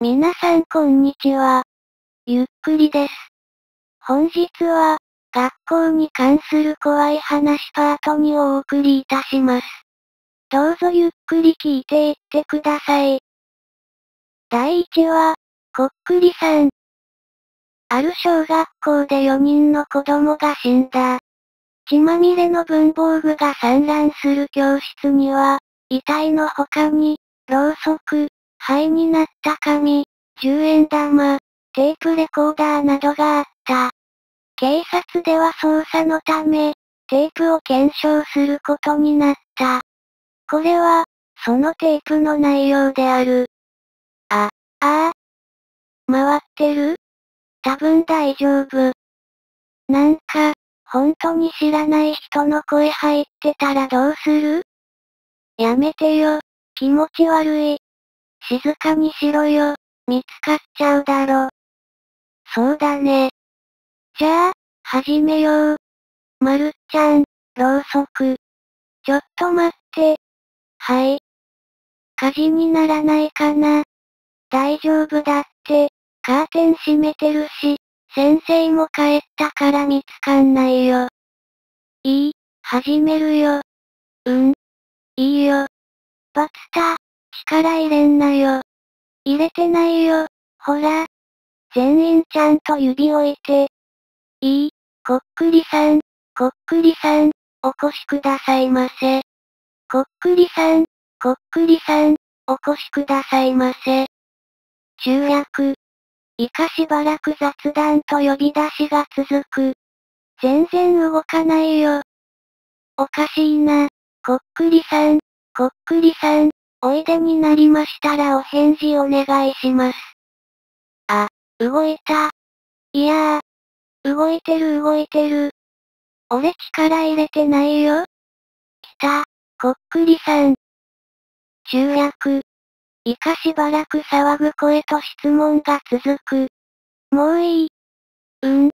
皆さんこんにちは。ゆっくりです。本日は、学校に関する怖い話パート2をお送りいたします。どうぞゆっくり聞いていってください。第1話、こっくりさん。ある小学校で4人の子供が死んだ。血まみれの文房具が散乱する教室には、遺体の他に、ろうそく、灰になった紙、10円玉、テープレコーダーなどがあった。警察では捜査のため、テープを検証することになった。これは、そのテープの内容である。あ、ああ。回ってる？多分大丈夫。なんか、本当に知らない人の声入ってたらどうする？やめてよ、気持ち悪い。静かにしろよ、見つかっちゃうだろ。そうだね。じゃあ、始めよう。まるちゃん、ろうそく。ちょっと待って。はい。火事にならないかな。大丈夫だって、カーテン閉めてるし、先生も帰ったから見つかんないよ。いい、始めるよ。うん。いいよ。バツタ、力入れんなよ。入れてないよ。ほら。全員ちゃんと指置いて。いい、こっくりさん、こっくりさん、お越しくださいませ。こっくりさん、こっくりさん、お越しくださいませ。集約。以下しばらく雑談と呼び出しが続く。全然動かないよ。おかしいな。こっくりさん、こっくりさん、おいでになりましたらお返事お願いします。あ、動いた。いやー、動いてる動いてる。俺力入れてないよ。来た、こっくりさん。集約。以下しばらく騒ぐ声と質問が続く。もういい。うん。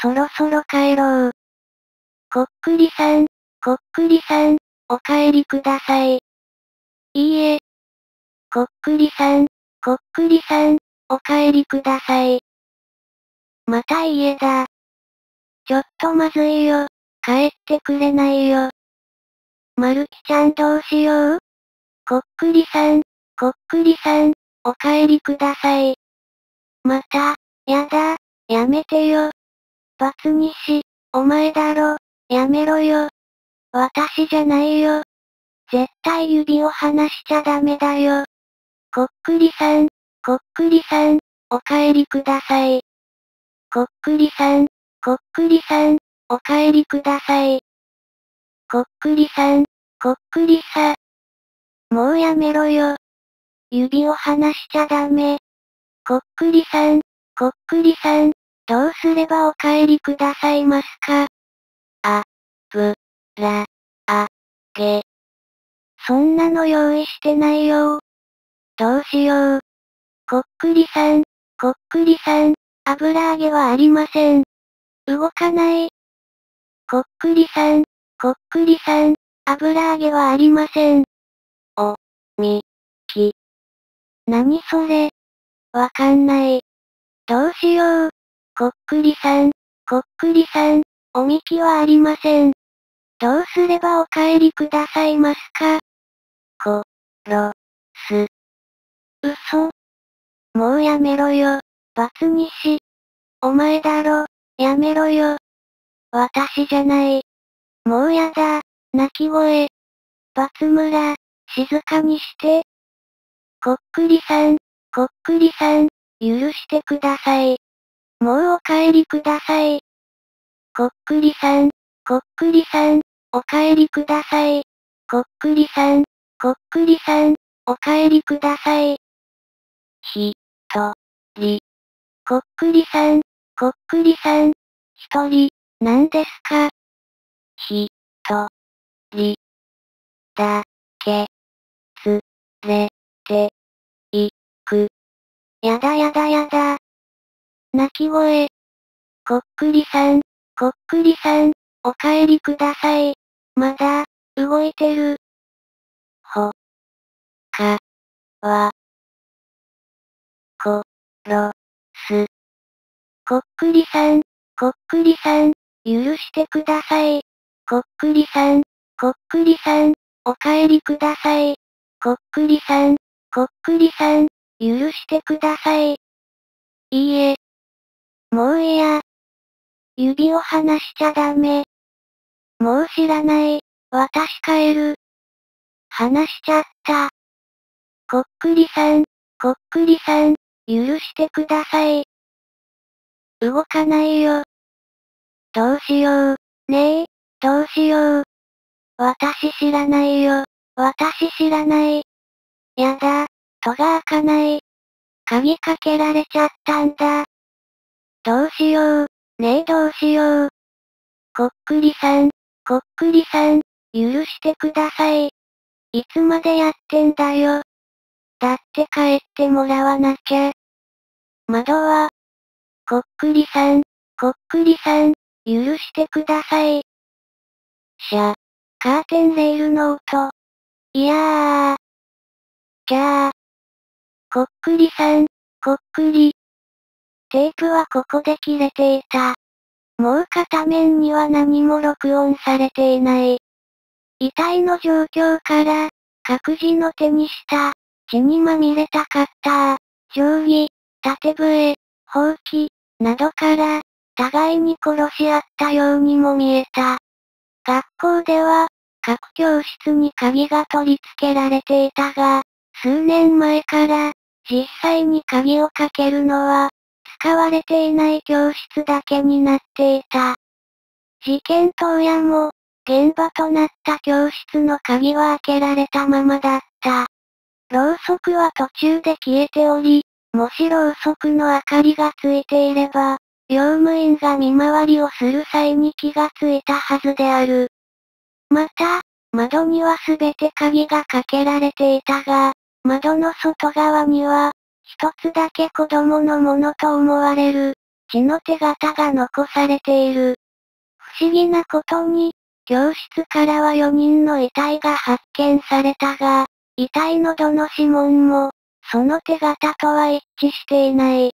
そろそろ帰ろう。こっくりさん、こっくりさん、お帰りください。いいえ。こっくりさん、こっくりさん、お帰りください。また家だ。ちょっとまずいよ。帰ってくれないよ。まるきちゃんどうしようこっくりさん、こっくりさん、お帰りください。また、やだ、やめてよ。バツ西、お前だろ、やめろよ。私じゃないよ。絶対指を離しちゃダメだよ。こっくりさん、こっくりさん、お帰りください。こっくりさん、こっくりさん、お帰りください。こっくりさん、こっくりさ。もうやめろよ。指を離しちゃダメ。こっくりさん、こっくりさん、どうすればお帰りくださいますか？あ、ぶ、ら、あ、げ。そんなの用意してないよどうしよう。こっくりさん、こっくりさん、油揚げはありません。動かない。こっくりさん、こっくりさん、油揚げはありません。お、み、き。なにそれわかんない。どうしよう。こっくりさん、こっくりさん、おみきはありません。どうすればお帰りくださいますかこ、ろ、す。嘘。もうやめろよ。バツ西。お前だろ、やめろよ。私じゃない。もうやだ、泣き声。バツ村、静かにして。こっくりさん、こっくりさん、許してください。もうお帰りください。こっくりさん、こっくりさん、お帰りください。こっくりさん、こっくりさん、お帰りください。ひ、と、り。こっくりさん、こっくりさん、一人、なんですか？ひ、と、り。だ、け、つ、れ、て、い、く。やだやだやだ。泣き声。こっくりさん、こっくりさん、お帰りください。まだ、動いてる。か、わ。こ、ろ、す。こっくりさん、こっくりさん、許してください。こっくりさん、こっくりさん、お帰りください。こっくりさん、こっくりさん、許してください。いいえ。もういや。指を離しちゃダメ。もう知らない。私帰る。話しちゃった。こっくりさん、こっくりさん、許してください。動かないよ。どうしよう。ねえ、どうしよう。私知らないよ。私知らない。やだ、戸が開かない。鍵かけられちゃったんだ。どうしよう。ねえどうしよう。こっくりさん、こっくりさん、許してください。いつまでやってんだよ。だって帰ってもらわなきゃ。窓は、こっくりさん、こっくりさん、許してください。シャ、カーテンレールの音。いやー。キャー。こっくりさん、こっくり。テープはここで切れていた。もう片面には何も録音されていない。遺体の状況から、各自の手にした、血にまみれたカッター、定規、縦笛、ほうき、などから、互いに殺し合ったようにも見えた。学校では、各教室に鍵が取り付けられていたが、数年前から、実際に鍵をかけるのは、使われていない教室だけになっていた。事件当夜も、現場となった教室の鍵は開けられたままだった。ろうそくは途中で消えており、もしろうそくの明かりがついていれば、用務員が見回りをする際に気がついたはずである。また、窓にはすべて鍵がかけられていたが、窓の外側には、一つだけ子供のものと思われる、血の手形が残されている。不思議なことに、教室からは4人の遺体が発見されたが、遺体のどの指紋も、その手形とは一致していない。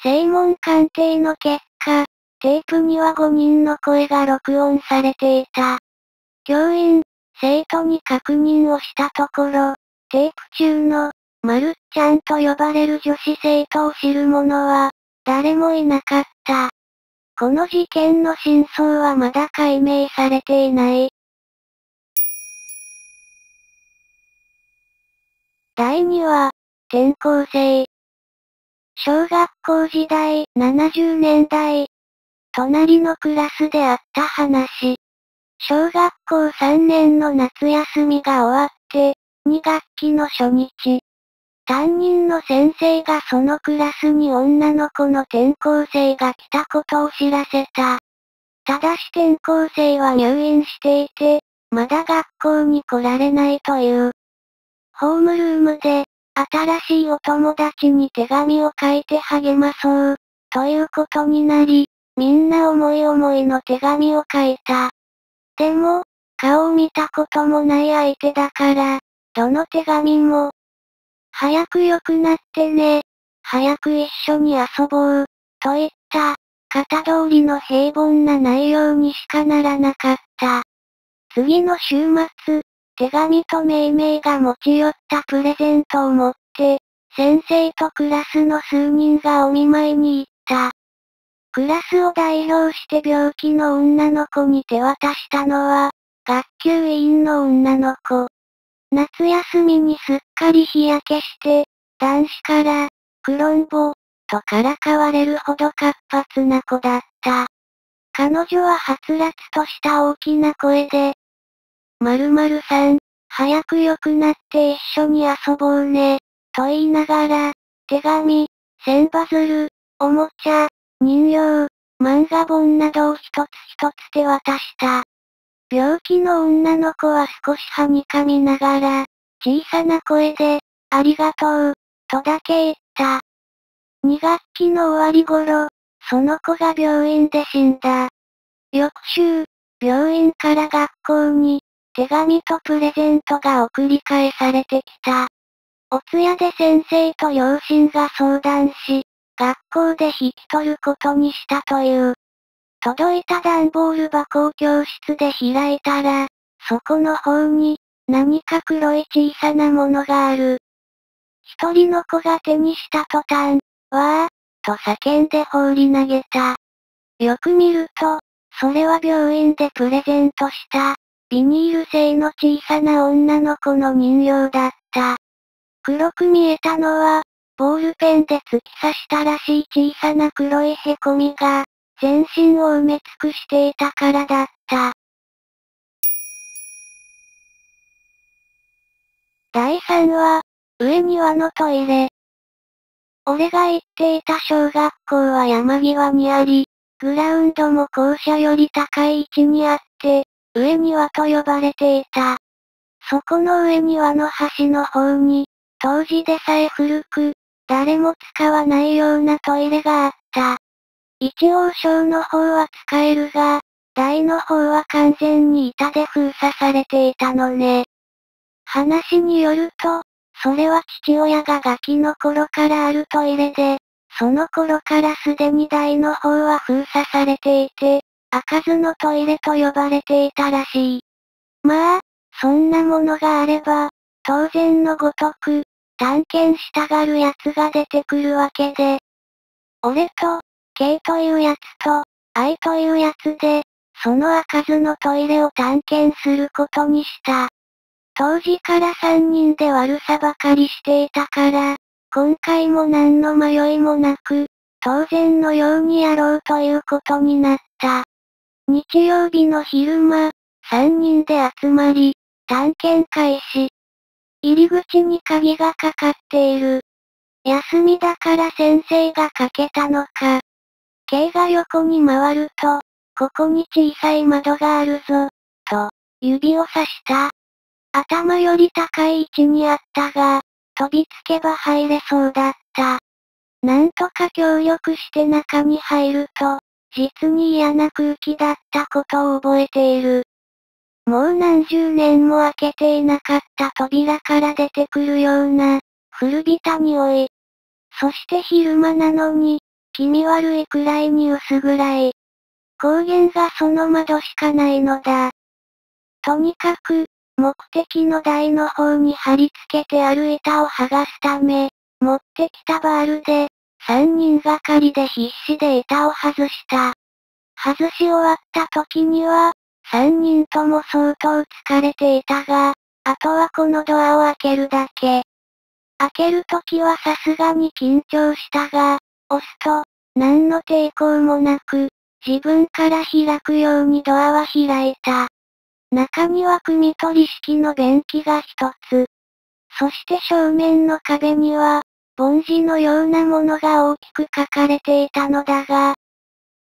正門鑑定の結果、テープには5人の声が録音されていた。教員、生徒に確認をしたところ、テープ中の、まるっちゃんと呼ばれる女子生徒を知る者は、誰もいなかった。この事件の真相はまだ解明されていない。第2話、転校生。小学校時代、70年代。隣のクラスであった話。小学校3年の夏休みが終わって、2学期の初日。担任の先生がそのクラスに女の子の転校生が来たことを知らせた。ただし転校生は入院していて、まだ学校に来られないという。ホームルームで、新しいお友達に手紙を書いて励まそう、ということになり、みんな思い思いの手紙を書いた。でも、顔を見たこともない相手だから、どの手紙も、早く良くなってね。早く一緒に遊ぼう。といった、型通りの平凡な内容にしかならなかった。次の週末、手紙と命名が持ち寄ったプレゼントを持って、先生とクラスの数人がお見舞いに行った。クラスを代表して病気の女の子に手渡したのは、学級委員の女の子。夏休みにすっかり日焼けして、男子から、クロンボ、とからかわれるほど活発な子だった。彼女ははつらつとした大きな声で、〇〇さん、早く良くなって一緒に遊ぼうね、と言いながら、手紙、千羽鶴、おもちゃ、人形、漫画本などを一つ一つ手渡した。病気の女の子は少しはにかみながら、小さな声で、ありがとう、とだけ言った。2学期の終わり頃、その子が病院で死んだ。翌週、病院から学校に、手紙とプレゼントが送り返されてきた。お通夜で先生と両親が相談し、学校で引き取ることにしたという。届いた段ボール箱を教室で開いたら、そこの方に、何か黒い小さなものがある。一人の子が手にした途端、わー、と叫んで放り投げた。よく見ると、それは病院でプレゼントした、ビニール製の小さな女の子の人形だった。黒く見えたのは、ボールペンで突き刺したらしい小さな黒いへこみが、全身を埋め尽くしていたからだった。第3話、上庭のトイレ。俺が行っていた小学校は山際にあり、グラウンドも校舎より高い位置にあって、上庭と呼ばれていた。そこの上庭の端の方に、当時でさえ古く、誰も使わないようなトイレがあった。一応小の方は使えるが、大の方は完全に板で封鎖されていたのね。話によると、それは父親がガキの頃からあるトイレで、その頃からすでに台の方は封鎖されていて、開かずのトイレと呼ばれていたらしい。まあ、そんなものがあれば、当然のごとく、探検したがる奴が出てくるわけで。俺と、K というやつと、I というやつで、その開かずのトイレを探検することにした。当時から3人で悪さばかりしていたから、今回も何の迷いもなく、当然のようにやろうということになった。日曜日の昼間、3人で集まり、探検開始。入り口に鍵がかかっている。休みだから先生がかけたのか。K が横に回ると、ここに小さい窓があるぞ、と、指をさした。頭より高い位置にあったが、飛びつけば入れそうだった。なんとか協力して中に入ると、実に嫌な空気だったことを覚えている。もう何十年も開けていなかった扉から出てくるような、古びた匂い。そして昼間なのに、気味悪いくらいに薄暗い。光源がその窓しかないのだ。とにかく、目的の台の方に貼り付けてある板を剥がすため、持ってきたバールで、三人がかりで必死で板を外した。外し終わった時には、三人とも相当疲れていたが、あとはこのドアを開けるだけ。開ける時はさすがに緊張したが、押すと、何の抵抗もなく、自分から開くようにドアは開いた。中には組み取り式の便器が一つ。そして正面の壁には、凡字のようなものが大きく書かれていたのだが、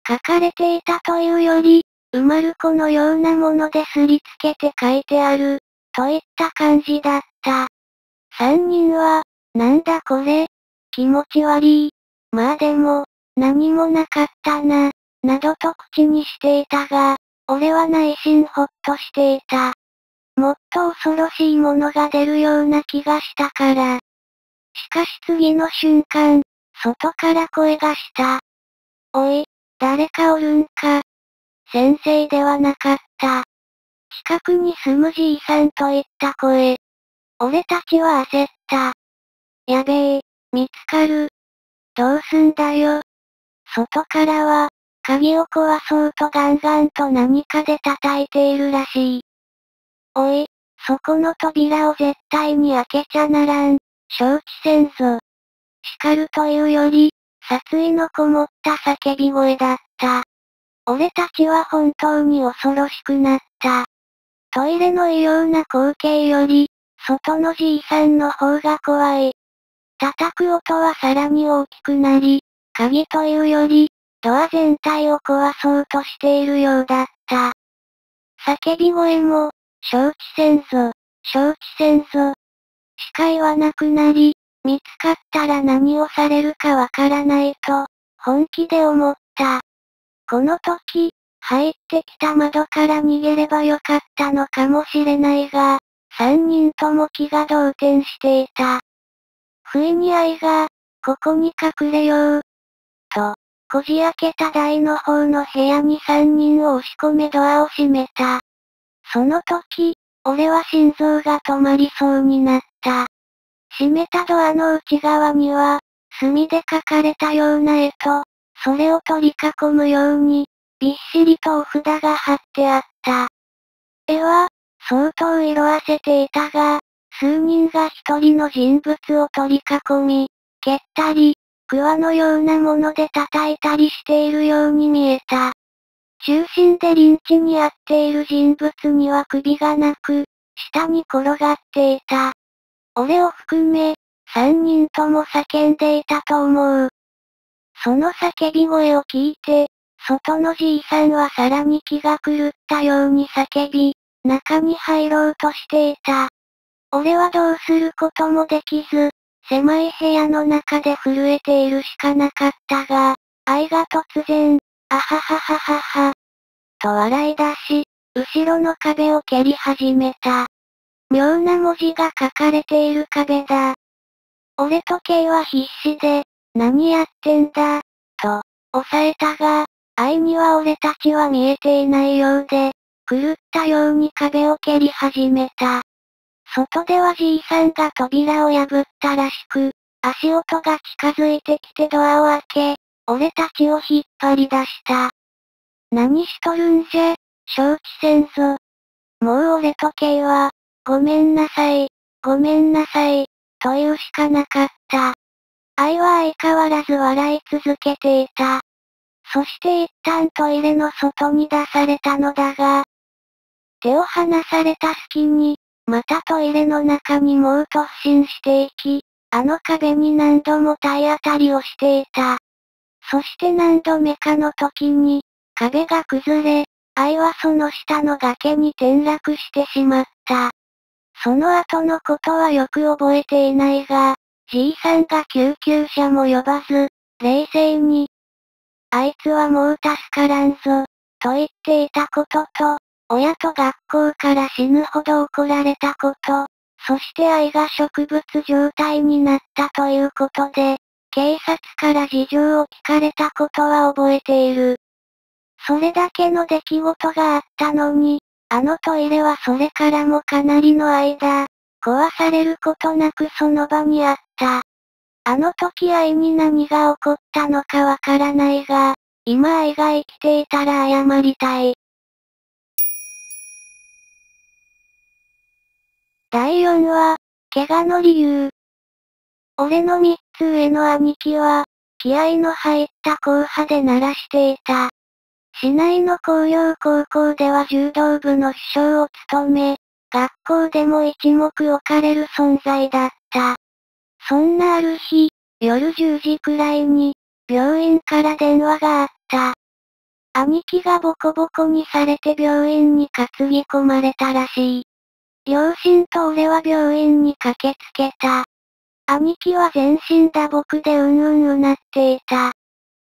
書かれていたというより、うまる子のようなものですりつけて書いてある、といった感じだった。三人は、なんだこれ、気持ち悪い。まあでも、何もなかったな、などと口にしていたが、俺は内心ほっとしていた。もっと恐ろしいものが出るような気がしたから。しかし次の瞬間、外から声がした。おい、誰かおるんか？先生ではなかった。近くに住むじいさんといった声。俺たちは焦った。やべえ、見つかる。どうすんだよ？外からは、鍵を壊そうとガンガンと何かで叩いているらしい。おい、そこの扉を絶対に開けちゃならん。承知せんぞ。叱るというより、殺意のこもった叫び声だった。俺たちは本当に恐ろしくなった。トイレの異様な光景より、外のじいさんの方が怖い。叩く音はさらに大きくなり、鍵というより、ドア全体を壊そうとしているようだった。叫び声も、承知せんぞ、承知せんぞ。視界はなくなり、見つかったら何をされるかわからないと、本気で思った。この時、入ってきた窓から逃げればよかったのかもしれないが、三人とも気が動転していた。不意に愛が、ここに隠れよう。と、こじ開けた台の方の部屋に三人を押し込めドアを閉めた。その時、俺は心臓が止まりそうになった。閉めたドアの内側には、墨で書かれたような絵と、それを取り囲むように、びっしりとお札が貼ってあった。絵は、相当色あせていたが、数人が一人の人物を取り囲み、蹴ったり、桑のようなもので叩いたりしているように見えた。中心でリンチに遭っている人物には首がなく、下に転がっていた。俺を含め、三人とも叫んでいたと思う。その叫び声を聞いて、外のじいさんはさらに気が狂ったように叫び、中に入ろうとしていた。俺はどうすることもできず、狭い部屋の中で震えているしかなかったが、愛が突然、あははははは。と笑い出し、後ろの壁を蹴り始めた。妙な文字が書かれている壁だ。俺と K は必死で、何やってんだ、と、抑えたが、愛には俺たちは見えていないようで、狂ったように壁を蹴り始めた。外ではじいさんが扉を破ったらしく、足音が近づいてきてドアを開け、俺たちを引っ張り出した。何しとるんじゃ、承知せんぞ。もう俺と K は、ごめんなさい、ごめんなさい、というしかなかった。愛は相変わらず笑い続けていた。そして一旦トイレの外に出されたのだが、手を離された隙に、またトイレの中にもう突進していき、あの壁に何度も体当たりをしていた。そして何度目かの時に、壁が崩れ、愛はその下の崖に転落してしまった。その後のことはよく覚えていないが、じいさんが救急車も呼ばず、冷静に、あいつはもう助からんぞ、と言っていたことと、親と学校から死ぬほど怒られたこと、そして愛が植物状態になったということで、警察から事情を聞かれたことは覚えている。それだけの出来事があったのに、あのトイレはそれからもかなりの間、壊されることなくその場にあった。あの時愛に何が起こったのかわからないが、今愛が生きていたら謝りたい。第4話、怪我の理由。俺の3つ上の兄貴は、気合の入った硬派で鳴らしていた。市内の工業高校では柔道部の主将を務め、学校でも一目置かれる存在だった。そんなある日、夜10時くらいに、病院から電話があった。兄貴がボコボコにされて病院に担ぎ込まれたらしい。両親と俺は病院に駆けつけた。兄貴は全身打撲でうんうんうなっていた。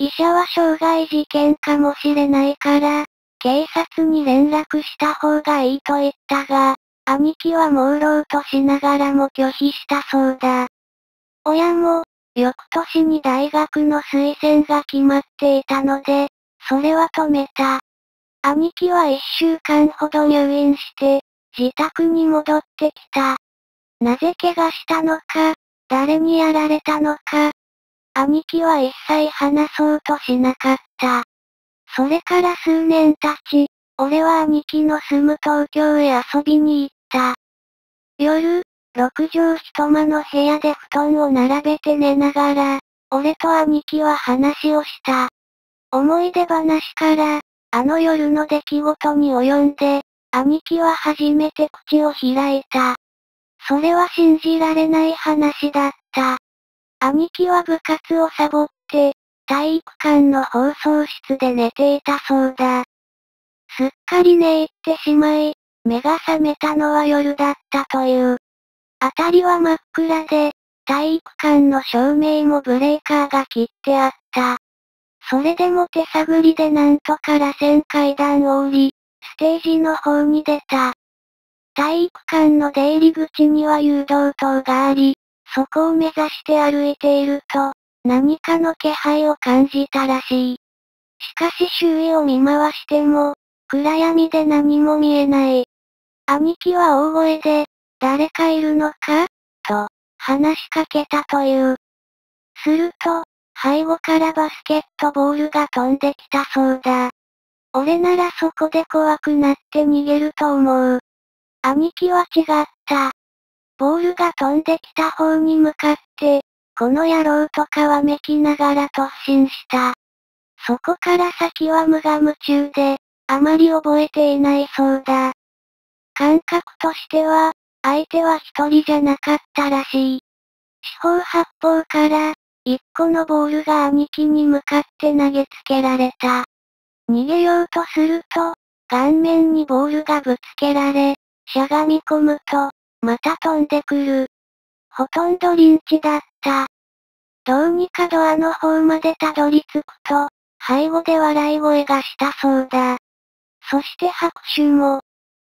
医者は傷害事件かもしれないから、警察に連絡した方がいいと言ったが、兄貴は朦朧としながらも拒否したそうだ。親も、翌年に大学の推薦が決まっていたので、それは止めた。兄貴は一週間ほど入院して、自宅に戻ってきた。なぜ怪我したのか、誰にやられたのか。兄貴は一切話そうとしなかった。それから数年経ち、俺は兄貴の住む東京へ遊びに行った。夜、六畳一間の部屋で布団を並べて寝ながら、俺と兄貴は話をした。思い出話から、あの夜の出来事に及んで、兄貴は初めて口を開いた。それは信じられない話だった。兄貴は部活をサボって、体育館の放送室で寝ていたそうだ。すっかり寝入ってしまい、目が覚めたのは夜だったという。あたりは真っ暗で、体育館の照明もブレーカーが切ってあった。それでも手探りでなんとか螺旋階段を降り、ステージの方に出た。体育館の出入り口には誘導灯があり、そこを目指して歩いていると、何かの気配を感じたらしい。しかし周囲を見回しても、暗闇で何も見えない。兄貴は大声で、誰かいるのか？と、話しかけたという。すると、背後からバスケットボールが飛んできたそうだ。俺ならそこで怖くなって逃げると思う。兄貴は違った。ボールが飛んできた方に向かって、この野郎とかわめきながら突進した。そこから先は無我夢中で、あまり覚えていないそうだ。感覚としては、相手は一人じゃなかったらしい。四方八方から、一個のボールが兄貴に向かって投げつけられた。逃げようとすると、顔面にボールがぶつけられ、しゃがみ込むと、また飛んでくる。ほとんどリンチだった。どうにかドアの方までたどり着くと、背後で笑い声がしたそうだ。そして拍手も。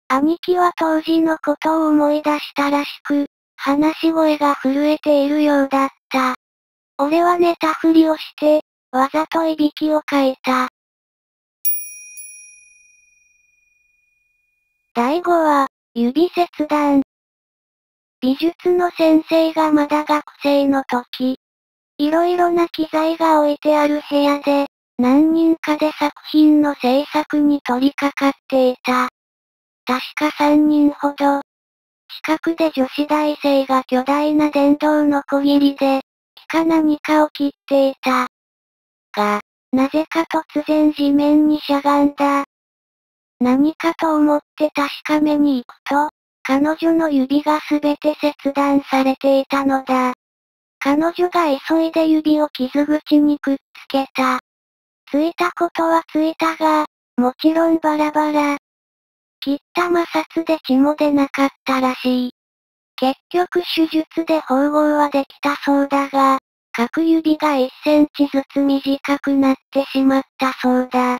兄貴は当時のことを思い出したらしく、話し声が震えているようだった。俺は寝たふりをして、わざといびきをかいた。第5話、指切断。美術の先生がまだ学生の時、いろいろな機材が置いてある部屋で、何人かで作品の制作に取り掛かっていた。確か3人ほど。近くで女子大生が巨大な電動の小切りで、木か何かを切っていた。が、なぜか突然地面にしゃがんだ。何かと思って確かめに行くと、彼女の指がすべて切断されていたのだ。彼女が急いで指を傷口にくっつけた。ついたことはついたが、もちろんバラバラ。切った摩擦で血も出なかったらしい。結局手術で縫合はできたそうだが、各指が1センチずつ短くなってしまったそうだ。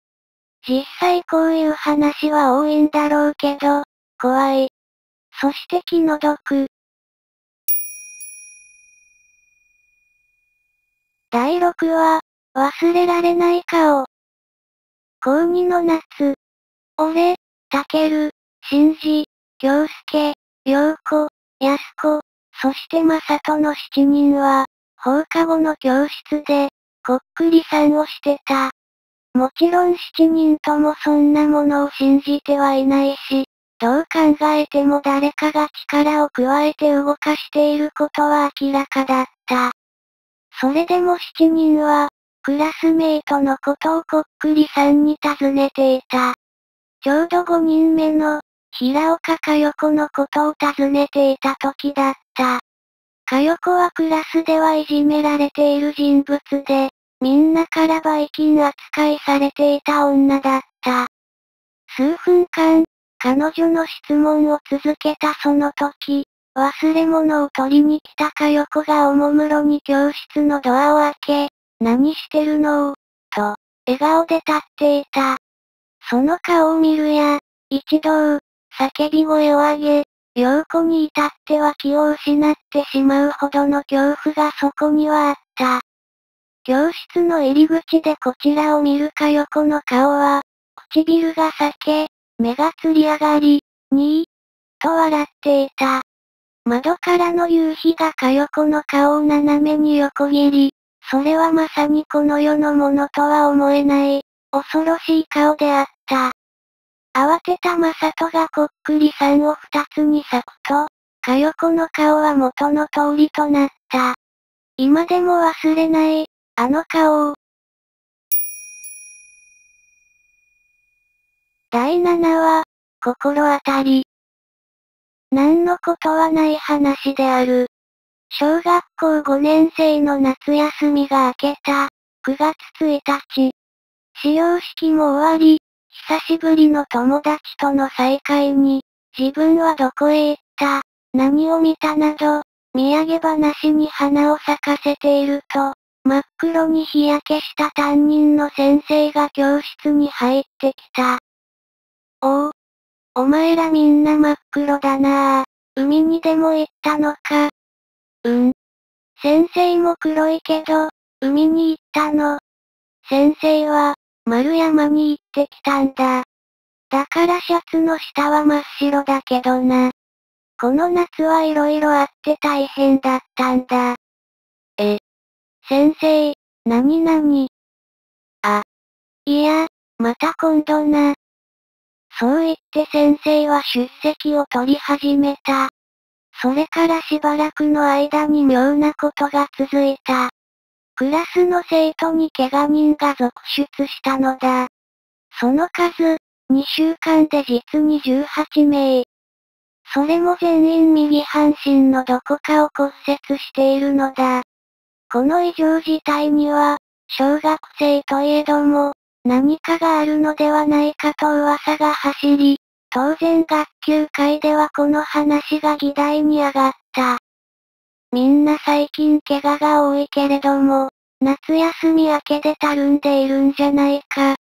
実際こういう話は多いんだろうけど、怖い。そして気の毒。第6話、忘れられない顔。高2の夏。俺、たける、しんじ、京介、陽子、やす子、そしてまさとの7人は、放課後の教室で、こっくりさんをしてた。もちろん7人ともそんなものを信じてはいないし、どう考えても誰かが力を加えて動かしていることは明らかだった。それでも7人は、クラスメイトのことをこっくりさんに尋ねていた。ちょうど5人目の、平岡佳代子のことを尋ねていた時だった。佳代子はクラスではいじめられている人物で、みんなからバイキン扱いされていた女だった。数分間、彼女の質問を続けたその時、忘れ物を取りに来た佳代子がおもむろに教室のドアを開け、何してるの？と、笑顔で立っていた。その顔を見るや、一同、叫び声を上げ、陽子に至っては気を失ってしまうほどの恐怖がそこにはあった。教室の入り口でこちらを見るか横の顔は、唇が裂け、目がつり上がり、にー、と笑っていた。窓からの夕日がか横の顔を斜めに横切り、それはまさにこの世のものとは思えない、恐ろしい顔であった。慌てたマサトがこっくりさんを二つに裂くと、かよこの顔は元の通りとなった。今でも忘れない、あの顔を。第7話、心当たり。何のことはない話である。小学校5年生の夏休みが明けた、9月1日。始業式も終わり、久しぶりの友達との再会に、自分はどこへ行った、何を見たなど、土産話に花を咲かせていると、真っ黒に日焼けした担任の先生が教室に入ってきた。おお。お前らみんな真っ黒だなぁ。海にでも行ったのか？うん。先生も黒いけど、海に行ったの？先生は、丸山に行ってきたんだ。だからシャツの下は真っ白だけどな。この夏はいろいろあって大変だったんだ。え。先生、なになにあ。いや、また今度な。そう言って先生は出席を取り始めた。それからしばらくの間に妙なことが続いた。クラスの生徒に怪我人が続出したのだ。その数、2週間で実に18名。それも全員右半身のどこかを骨折しているのだ。この異常事態には、小学生といえども、何かがあるのではないかと噂が走り、当然学級会ではこの話が議題に上がった。みんな最近怪我が多いけれども、夏休み明けでたるんでいるんじゃないか。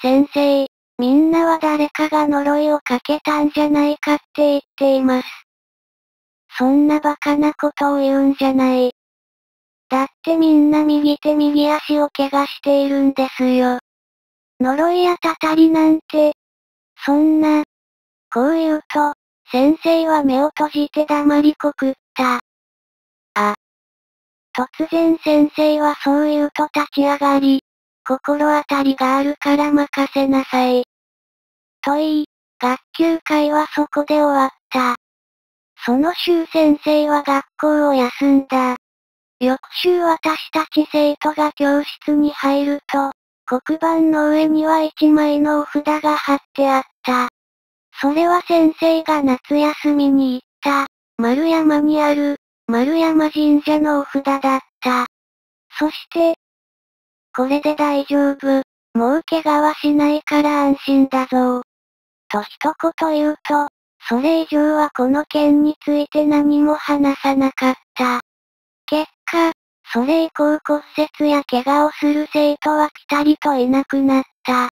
先生、みんなは誰かが呪いをかけたんじゃないかって言っています。そんなバカなことを言うんじゃない。だってみんな右手右足を怪我しているんですよ。呪いやたたりなんて。そんな。こう言うと、先生は目を閉じて黙りこくった。あ。突然先生はそう言うと立ち上がり、心当たりがあるから任せなさい。と言い、学級会はそこで終わった。その週先生は学校を休んだ。翌週私たち生徒が教室に入ると、黒板の上には一枚のお札が貼ってあった。それは先生が夏休みに行った、丸山にある、丸山神社のお札だった。そして、これで大丈夫。もう怪我はしないから安心だぞ。と一言言うと、それ以上はこの件について何も話さなかった。結果、それ以降骨折や怪我をする生徒はピタリといなくなった。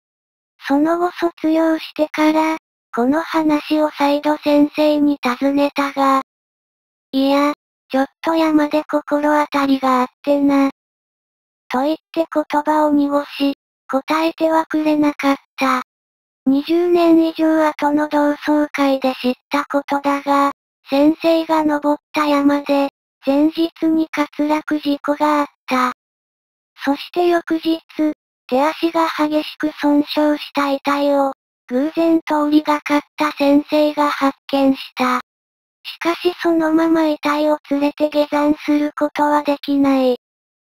その後卒業してから、この話を再度先生に尋ねたが、いや、ちょっと山で心当たりがあってな。と言って言葉を濁し、答えてはくれなかった。20年以上後の同窓会で知ったことだが、先生が登った山で、前日に滑落事故があった。そして翌日、手足が激しく損傷した遺体を、偶然通りがかった先生が発見した。しかしそのまま遺体を連れて下山することはできない。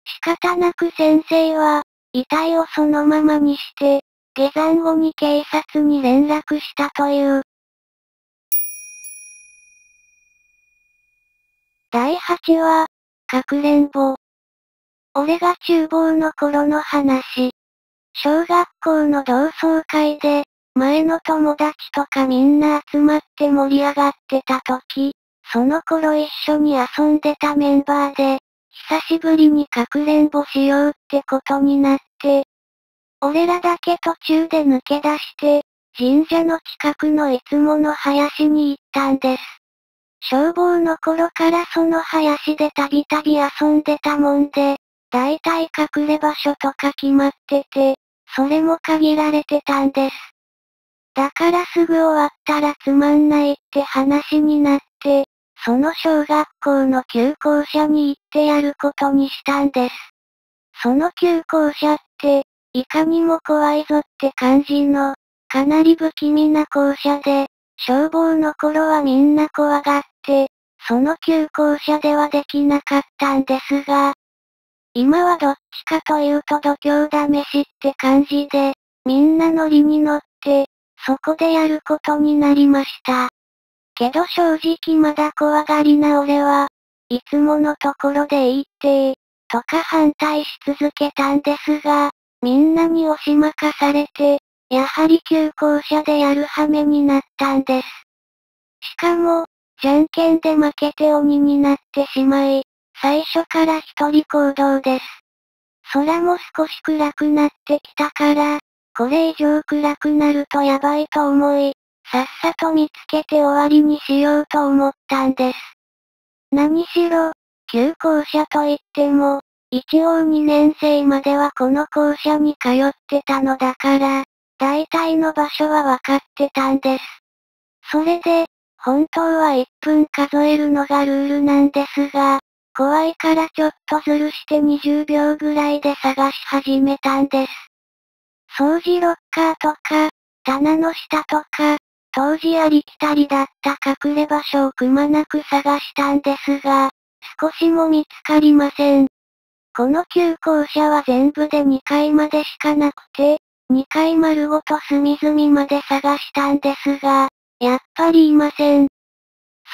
仕方なく先生は、遺体をそのままにして、下山後に警察に連絡したという。第8話、かくれんぼ。俺が厨房の頃の話。小学校の同窓会で、前の友達とかみんな集まって盛り上がってた時、その頃一緒に遊んでたメンバーで、久しぶりにかくれんぼしようってことになって、俺らだけ途中で抜け出して、神社の近くのいつもの林に行ったんです。消防の頃からその林でたびたび遊んでたもんで、だいたい隠れ場所とか決まってて、それも限られてたんです。だからすぐ終わったらつまんないって話になって、その小学校の休校舎に行ってやることにしたんです。その休校舎って、いかにも怖いぞって感じの、かなり不気味な校舎で、消防の頃はみんな怖がって、その休校舎ではできなかったんですが、今はどっちかというと度胸試しって感じで、みんなノリに乗って、そこでやることになりました。けど正直まだ怖がりな俺は、いつものところでいいって、とか反対し続けたんですが、みんなに押し負かされて、やはり急行車でやる羽目になったんです。しかも、じゃんけんで負けて鬼になってしまい、最初から一人行動です。空も少し暗くなってきたから、これ以上暗くなるとやばいと思い、さっさと見つけて終わりにしようと思ったんです。何しろ、旧校舎といっても、一応2年生まではこの校舎に通ってたのだから、大体の場所はわかってたんです。それで、本当は1分数えるのがルールなんですが、怖いからちょっとずるして20秒ぐらいで探し始めたんです。掃除ロッカーとか、棚の下とか、当時ありきたりだった隠れ場所をくまなく探したんですが、少しも見つかりません。この旧校舎は全部で2階までしかなくて、2階丸ごと隅々まで探したんですが、やっぱりいません。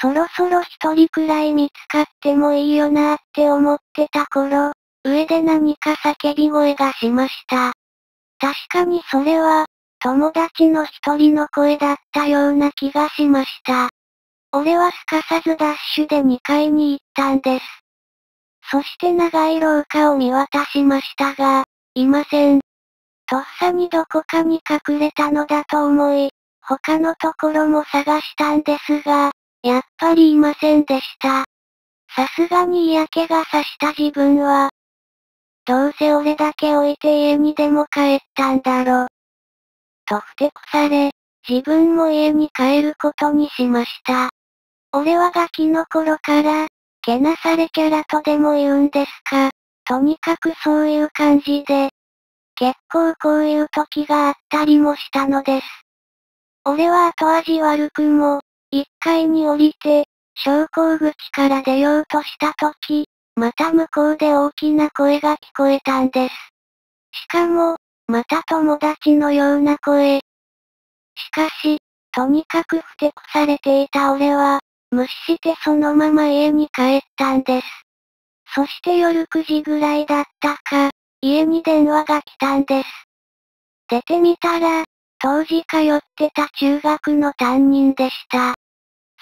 そろそろ一人くらい見つかってもいいよなーって思ってた頃、上で何か叫び声がしました。確かにそれは、友達の一人の声だったような気がしました。俺はすかさずダッシュで2階に行ったんです。そして長い廊下を見渡しましたが、いません。とっさにどこかに隠れたのだと思い、他のところも探したんですが、やっぱりいませんでした。さすがに嫌気がさした自分は、どうせ俺だけ置いて家にでも帰ったんだろ。とふてくされ、自分も家に帰ることにしました。俺はガキの頃から、けなされキャラとでも言うんですか。とにかくそういう感じで、結構こういう時があったりもしたのです。俺は後味悪くも、1階に降りて、昇降口から出ようとした時、また向こうで大きな声が聞こえたんです。しかも、また友達のような声。しかし、とにかくふてくされていた俺は、無視してそのまま家に帰ったんです。そして夜9時ぐらいだったか、家に電話が来たんです。出てみたら、当時通ってた中学の担任でした。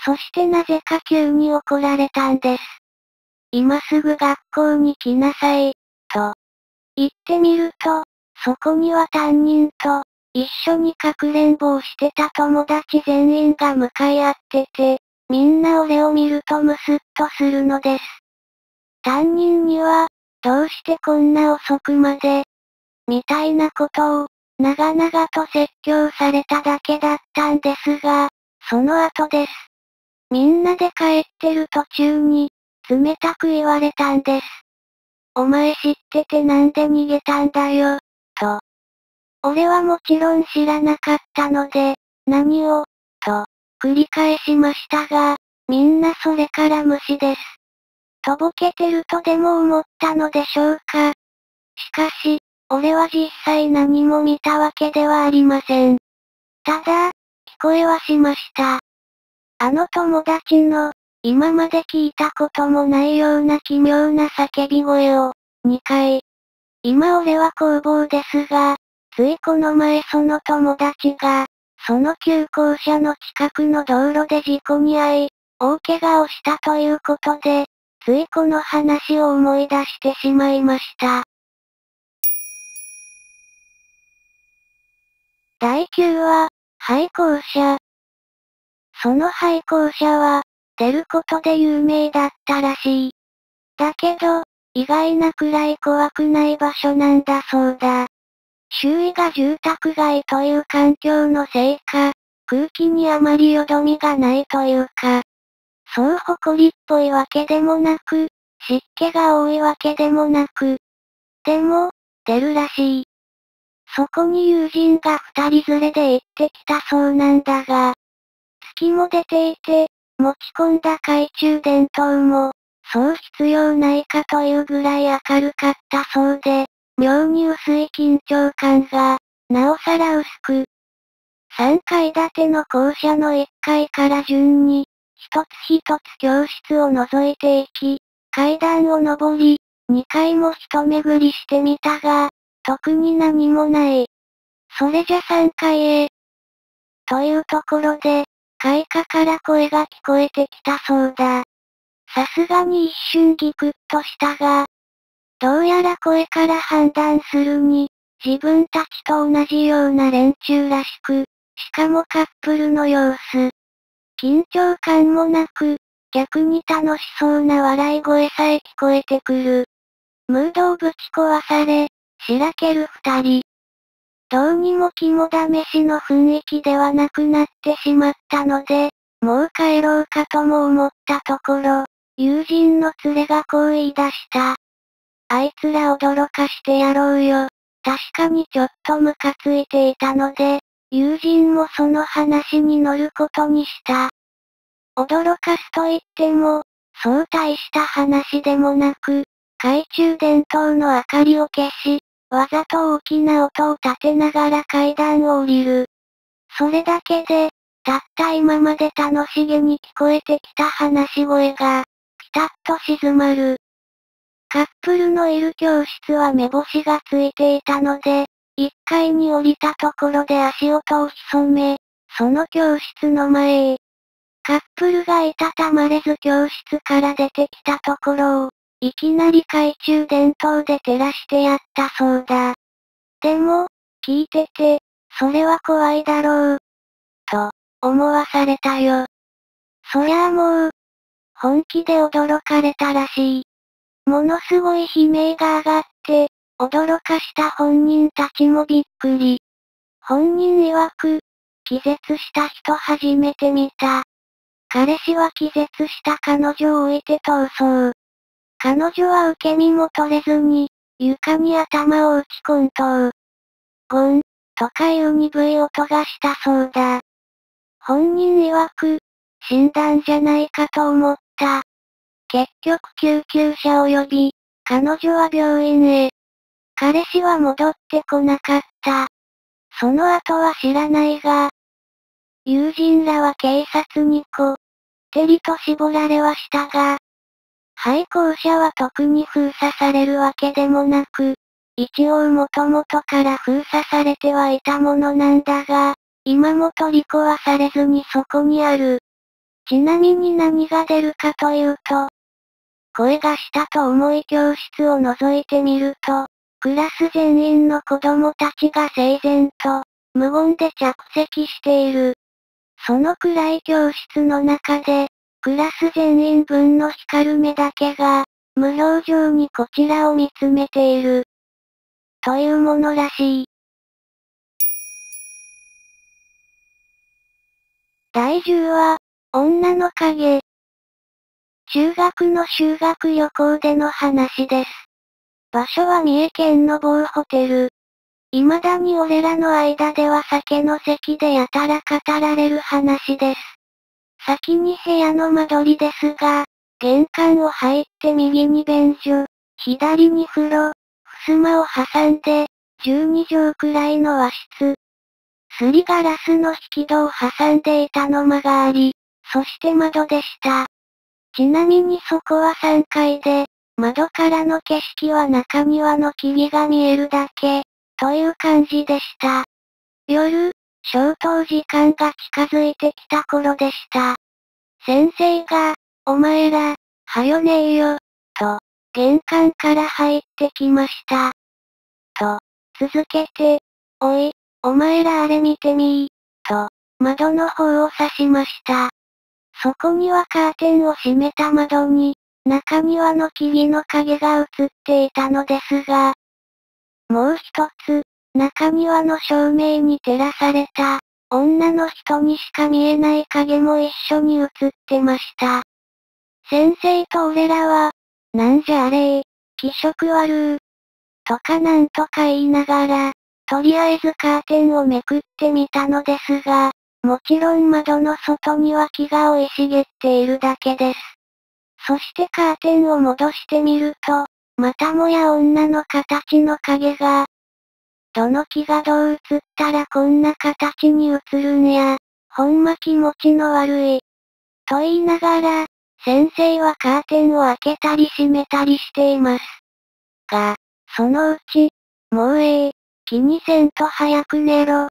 そしてなぜか急に怒られたんです。今すぐ学校に来なさい、と。言ってみると、そこには担任と、一緒にかくれんぼをしてた友達全員が向かい合ってて、みんな俺を見るとムスッとするのです。担任には、どうしてこんな遅くまで、みたいなことを、長々と説教されただけだったんですが、その後です。みんなで帰ってる途中に、冷たく言われたんです。お前知っててなんで逃げたんだよ、と。俺はもちろん知らなかったので、何を、と、繰り返しましたが、みんなそれから無視です。とぼけてるとでも思ったのでしょうか。しかし、俺は実際何も見たわけではありません。ただ、聞こえはしました。あの友達の、今まで聞いたこともないような奇妙な叫び声を、2回。今俺は工房ですが、ついこの前その友達が、その急行車の近くの道路で事故に遭い、大怪我をしたということで、ついこの話を思い出してしまいました。第9話、廃校舎。その廃校舎は、出ることで有名だったらしい。だけど、意外なくらい怖くない場所なんだそうだ。周囲が住宅街という環境のせいか、空気にあまりよどみがないというか、そう埃っぽいわけでもなく、湿気が多いわけでもなく。でも、出るらしい。そこに友人が二人連れで行ってきたそうなんだが、月も出ていて、持ち込んだ懐中電灯も、そう必要ないかというぐらい明るかったそうで、妙に薄い緊張感が、なおさら薄く。3階建ての校舎の1階から順に、一つ一つ教室を覗いていき、階段を登り、2階も一巡りしてみたが、特に何もない。それじゃ3階へ。というところで、階下から声が聞こえてきたそうだ。さすがに一瞬ギクッとしたが、どうやら声から判断するに、自分たちと同じような連中らしく、しかもカップルの様子。緊張感もなく、逆に楽しそうな笑い声さえ聞こえてくる。ムードをぶち壊され、しらける二人。どうにも肝試しの雰囲気ではなくなってしまったので、もう帰ろうかとも思ったところ、友人の連れがこう言い出した。あいつら驚かしてやろうよ。確かにちょっとムカついていたので、友人もその話に乗ることにした。驚かすと言っても、そう大した話でもなく、懐中電灯の明かりを消し、わざと大きな音を立てながら階段を降りる。それだけで、たった今まで楽しげに聞こえてきた話し声が、ピタッと静まる。カップルのいる教室は目星がついていたので、1階に降りたところで足音を潜め、その教室の前へ。カップルがいたたまれず教室から出てきたところを、いきなり懐中電灯で照らしてやったそうだ。でも、聞いてて、それは怖いだろう。と、思わされたよ。そりゃあもう、本気で驚かれたらしい。ものすごい悲鳴が上がって、驚かした本人たちもびっくり。本人曰く、気絶した人初めて見た。彼氏は気絶した彼女を置いて逃走。彼女は受け身も取れずに、床に頭を打ち込んとゴン、とかいう鈍い音がしたそうだ。本人曰く、死んだんじゃないかと思った。結局救急車を呼び、彼女は病院へ。彼氏は戻ってこなかった。その後は知らないが、友人らは警察にこ、てりと絞られはしたが、廃校舎は特に封鎖されるわけでもなく、一応もともとから封鎖されてはいたものなんだが、今も取り壊されずにそこにある。ちなみに何が出るかというと、声がしたと思い教室を覗いてみると、クラス全員の子供たちが整然と、無言で着席している。その暗い教室の中で、クラス全員分の光る目だけが、無表情にこちらを見つめている。というものらしい。第10話、女の影。中学の修学旅行での話です。場所は三重県の某ホテル。未だに俺らの間では酒の席でやたら語られる話です。先に部屋の間取りですが、玄関を入って右に便所、左に風呂、襖を挟んで、12畳くらいの和室。すりガラスの引き戸を挟んでいたの間があり、そして窓でした。ちなみにそこは3階で、窓からの景色は中庭の木々が見えるだけ、という感じでした。夜、消灯時間が近づいてきた頃でした。先生が、お前ら、はよねえよ、と、玄関から入ってきました。と、続けて、おい、お前らあれ見てみー、と、窓の方を指しました。そこにはカーテンを閉めた窓に、中庭の木々の影が映っていたのですが、もう一つ、中庭の照明に照らされた、女の人にしか見えない影も一緒に映ってました。先生と俺らは、なんじゃあれ気色悪ー。とかなんとか言いながら、とりあえずカーテンをめくってみたのですが、もちろん窓の外には木が生い茂っているだけです。そしてカーテンを戻してみると、またもや女の形の影が、どの木がどう映ったらこんな形に映るんや、ほんま気持ちの悪い。と言いながら、先生はカーテンを開けたり閉めたりしています。が、そのうち、もうええ、気にせんと早く寝ろ。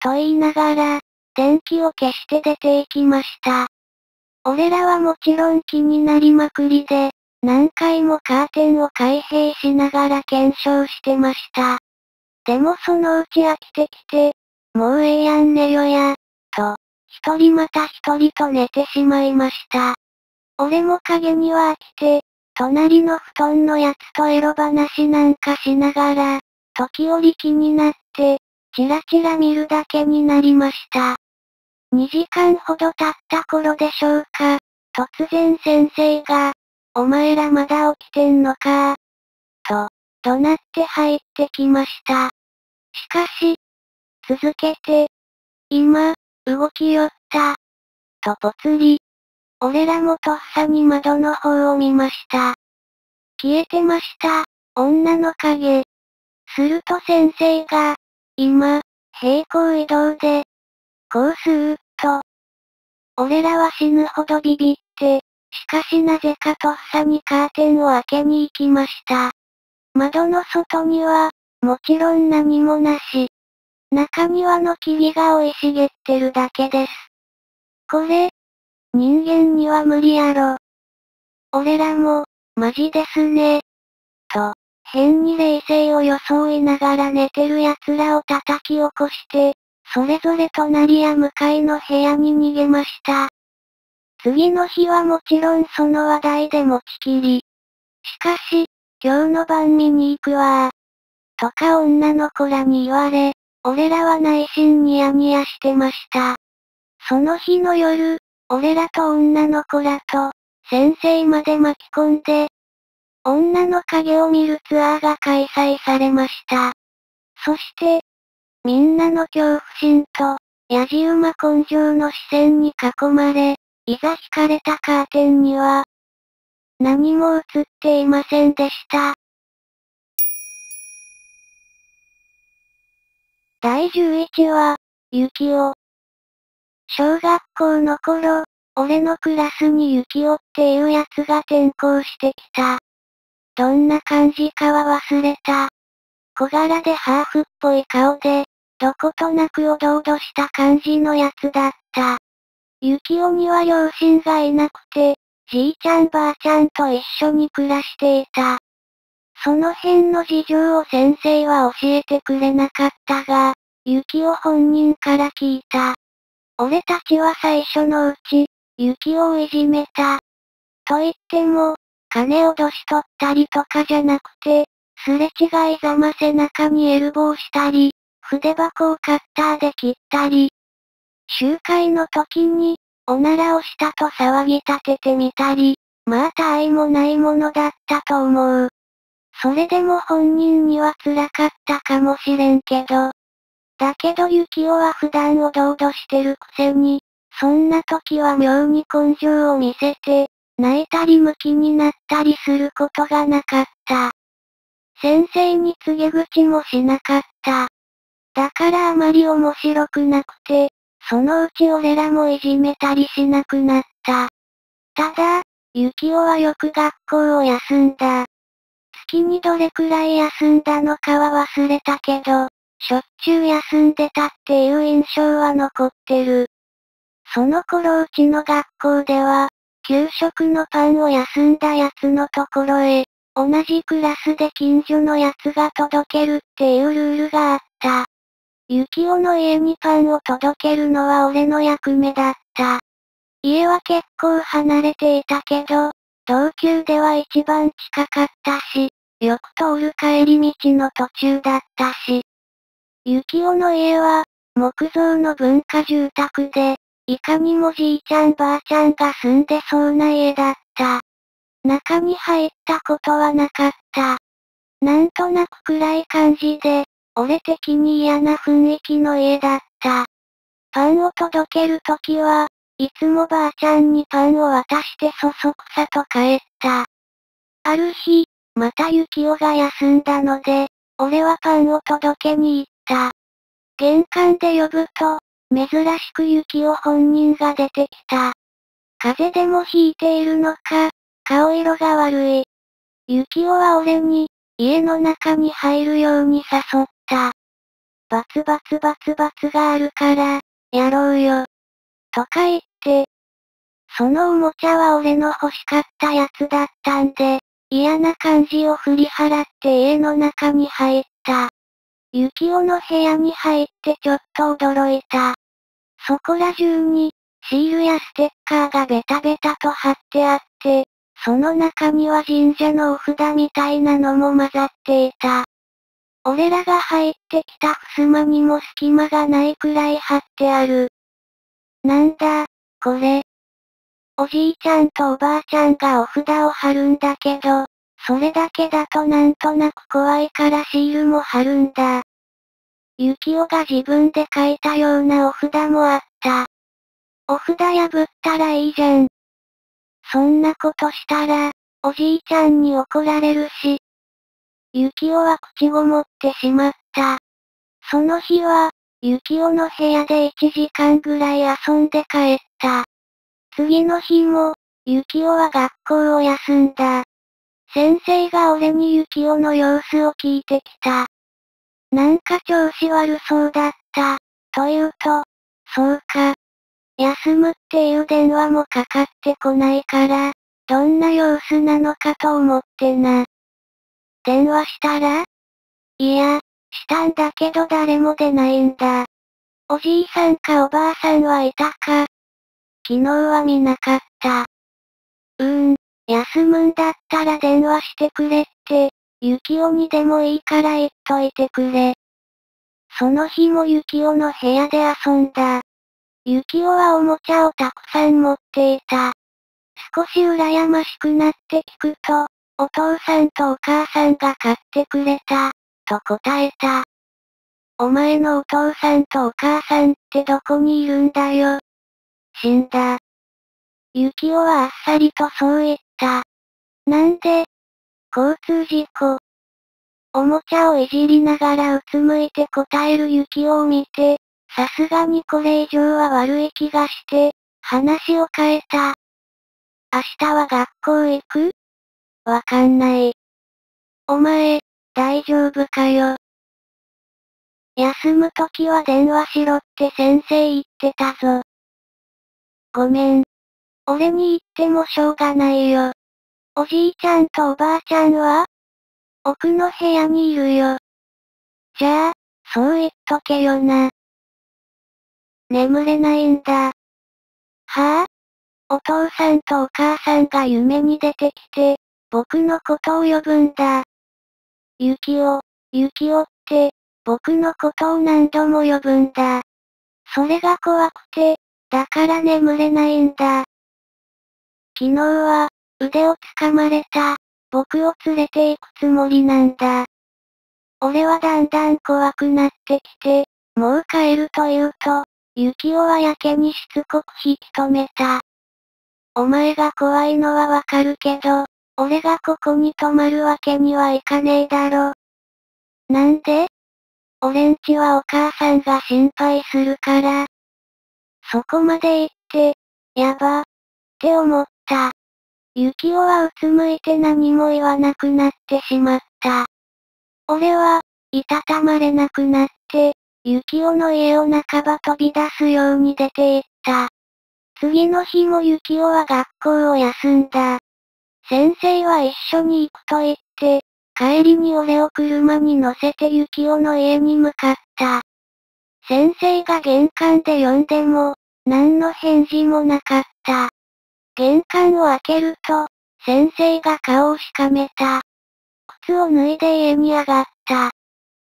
と言いながら、電気を消して出て行きました。俺らはもちろん気になりまくりで、何回もカーテンを開閉しながら検証してました。でもそのうち飽きてきて、もうええやん寝よや、と、一人また一人と寝てしまいました。俺も影には飽きて、隣の布団のやつとエロ話なんかしながら、時折気になって、チラチラ見るだけになりました。2時間ほど経った頃でしょうか、突然先生が、お前らまだ起きてんのかと、怒鳴って入ってきました。しかし、続けて、今、動きよった。とぽつり。俺らもとっさに窓の方を見ました。消えてました、女の影。すると先生が、今、平行移動で、こうスーッと。俺らは死ぬほどビビって、しかしなぜかとっさにカーテンを開けに行きました。窓の外には、もちろん何もなし。中庭の木々が生い茂ってるだけです。これ、人間には無理やろ。俺らも、マジですね。と、変に冷静を装いながら寝てる奴らを叩き起こして、それぞれ隣や向かいの部屋に逃げました。次の日はもちろんその話題で持ちきり。しかし、今日の晩見に行くわとか女の子らに言われ、俺らは内心ニヤニヤしてました。その日の夜、俺らと女の子らと、先生まで巻き込んで、女の影を見るツアーが開催されました。そして、みんなの恐怖心と、やじ馬根性の視線に囲まれ、いざ引かれたカーテンには、何も映っていませんでした。第11話、ユキオ。小学校の頃、俺のクラスにユキオっていうやつが転校してきた。どんな感じかは忘れた。小柄でハーフっぽい顔で、どことなくおどおどした感じのやつだった。ユキオには両親がいなくて、じいちゃんばあちゃんと一緒に暮らしていた。その辺の事情を先生は教えてくれなかったが、ユキオ本人から聞いた。俺たちは最初のうち、ユキオをいじめた。と言っても、金を脅し取ったりとかじゃなくて、すれ違いざま背中にエルボーしたり、筆箱をカッターで切ったり。集会の時に、おならをしたと騒ぎ立ててみたり、まあ他愛もないものだったと思う。それでも本人には辛かったかもしれんけど。だけどユキオは普段おどおどしてるくせに、そんな時は妙に根性を見せて、泣いたり向きになったりすることがなかった。先生に告げ口もしなかった。だからあまり面白くなくて、そのうち俺らもいじめたりしなくなった。ただ、ユキオはよく学校を休んだ。月にどれくらい休んだのかは忘れたけど、しょっちゅう休んでたっていう印象は残ってる。その頃うちの学校では、給食のパンを休んだやつのところへ、同じクラスで近所のやつが届けるっていうルールがあった。ユキオの家にパンを届けるのは俺の役目だった。家は結構離れていたけど、同級では一番近かったし、よく通る帰り道の途中だったし。ユキオの家は、木造の文化住宅で、いかにもじいちゃんばあちゃんが住んでそうな家だった。中に入ったことはなかった。なんとなく暗い感じで、俺的に嫌な雰囲気の家だった。パンを届けるときは、いつもばあちゃんにパンを渡してそそくさと帰った。ある日、またユキオが休んだので、俺はパンを届けに行った。玄関で呼ぶと、珍しくユキオ本人が出てきた。風邪でもひいているのか、顔色が悪い。ユキオは俺に、家の中に入るように誘った。バツバツバツバツがあるから、やろうよ。とか言って。そのおもちゃは俺の欲しかったやつだったんで、嫌な感じを振り払って家の中に入った。ユキオの部屋に入ってちょっと驚いた。そこら中に、シールやステッカーがベタベタと貼ってあって、その中には神社のお札みたいなのも混ざっていた。俺らが入ってきた襖にも隙間がないくらい貼ってある。なんだ、これ。おじいちゃんとおばあちゃんがお札を貼るんだけど、それだけだとなんとなく怖いからシールも貼るんだ。ゆきおが自分で書いたようなお札もあった。お札破ったらいいじゃん。そんなことしたら、おじいちゃんに怒られるし。ゆきおは口ごもってしまった。その日は、ゆきおの部屋で1時間ぐらい遊んで帰った。次の日も、ゆきおは学校を休んだ。先生が俺にゆきおの様子を聞いてきた。なんか調子悪そうだった、と言うと、そうか。休むっていう電話もかかってこないから、どんな様子なのかと思ってな。電話したら？いや、したんだけど誰も出ないんだ。おじいさんかおばあさんはいたか昨日は見なかった。うーん、休むんだったら電話してくれって、ゆきおにでもいいから言っといてくれ。その日もゆきおの部屋で遊んだ。ゆきおはおもちゃをたくさん持っていた。少し羨ましくなって聞くと、お父さんとお母さんが買ってくれた、と答えた。お前のお父さんとお母さんってどこにいるんだよ。死んだ。ゆきおはあっさりとそう言った。なんで？交通事故。おもちゃをいじりながらうつむいて答えるユキオを見て、さすがにこれ以上は悪い気がして、話を変えた。明日は学校行く？わかんない。お前、大丈夫かよ？休むときは電話しろって先生言ってたぞ。ごめん。俺に言ってもしょうがないよ。おじいちゃんとおばあちゃんは？奥の部屋にいるよ。じゃあ、そう言っとけよな。眠れないんだ。は？ぁ、あ、お父さんとお母さんが夢に出てきて、僕のことを呼ぶんだ。ゆきお、ゆきおって、僕のことを何度も呼ぶんだ。それが怖くて、だから眠れないんだ。昨日は、腕を掴まれた。僕を連れて行くつもりなんだ。俺はだんだん怖くなってきて、もう帰ると言うと、ユキオはやけにしつこく引き止めた。お前が怖いのはわかるけど、俺がここに泊まるわけにはいかねえだろ。なんで俺んちはお母さんが心配するから。そこまで言って、やば、って思った。ユキオはうつむいて何も言わなくなってしまった。俺は、いたたまれなくなって、ユキオの家を半ば飛び出すように出て行った。次の日もユキオは学校を休んだ。先生は一緒に行くと言って、帰りに俺を車に乗せてユキオの家に向かった。先生が玄関で呼んでも、何の返事もなかった。玄関を開けると、先生が顔をしかめた。靴を脱いで家に上がった。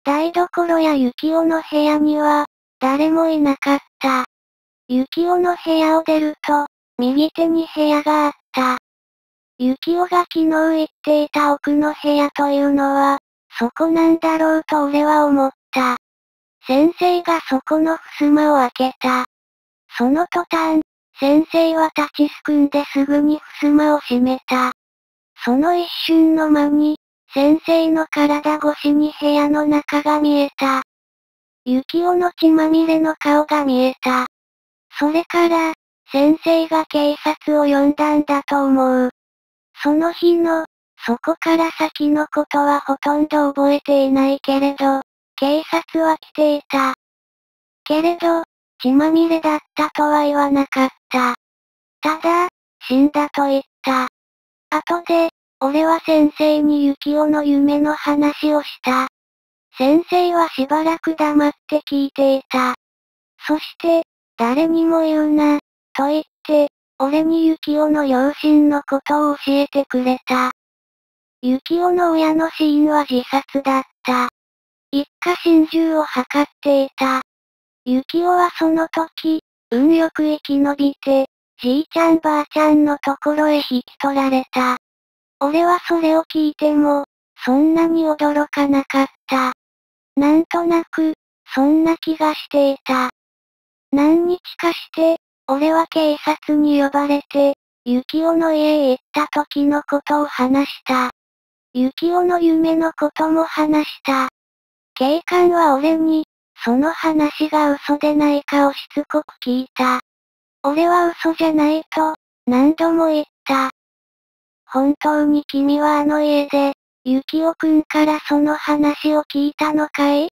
台所やキオの部屋には、誰もいなかった。キオの部屋を出ると、右手に部屋があった。キオが昨日言っていた奥の部屋というのは、そこなんだろうと俺は思った。先生がそこの襖を開けた。その途端、先生は立ちすくんですぐに襖を閉めた。その一瞬の間に、先生の体越しに部屋の中が見えた。キオの血まみれの顔が見えた。それから、先生が警察を呼んだんだと思う。その日の、そこから先のことはほとんど覚えていないけれど、警察は来ていた。けれど、血まみれだったとは言わなかった。ただ、死んだと言った。後で、俺は先生にユキオの夢の話をした。先生はしばらく黙って聞いていた。そして、誰にも言うな、と言って、俺にユキオの両親のことを教えてくれた。ユキオの親の死因は自殺だった。一家心中を図っていた。ユキオはその時、運よく生き延びて、じいちゃんばあちゃんのところへ引き取られた。俺はそれを聞いても、そんなに驚かなかった。なんとなく、そんな気がしていた。何日かして、俺は警察に呼ばれて、ユキオの家へ行った時のことを話した。ユキオの夢のことも話した。警官は俺に、その話が嘘でないかをしつこく聞いた。俺は嘘じゃないと、何度も言った。本当に君はあの家で、ユキオくんからその話を聞いたのかい？